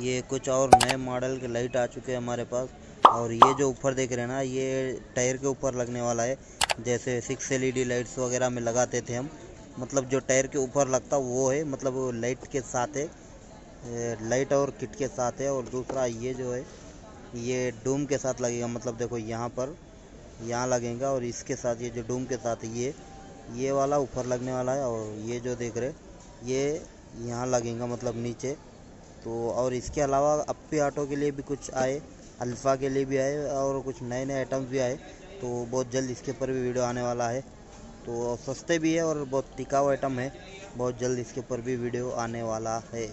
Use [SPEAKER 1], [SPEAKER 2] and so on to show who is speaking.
[SPEAKER 1] ये कुछ और नए मॉडल के लाइट आ चुके हैं हमारे पास। और ये जो ऊपर देख रहे हैं ना, ये टायर के ऊपर लगने वाला है। जैसे सिक्स एलईडी लाइट्स वगैरह में लगाते थे हम। मतलब जो टायर के ऊपर लगता वो है मतलब लाइट के साथ है। लाइट और किट के साथ है। और दूसरा ये जो है, ये डूम के साथ लगेगा। मतलब देखो यहाँ पर, यहाँ लगेगा। और इसके साथ ये जो डूम के साथ ये ये वाला ऊपर लगने वाला है। और ये जो देख रहे ये यहाँ लगेगा मतलब नीचे। तो और इसके अलावा अपी ऑटो के लिए भी कुछ आए, अल्फ़ा के लिए भी आए और कुछ नए नए आइटम्स भी आए तो बहुत जल्द इसके ऊपर भी वीडियो आने वाला है। तो सस्ते भी है और बहुत टिकाऊ आइटम है, बहुत जल्द इसके ऊपर भी वीडियो आने वाला है।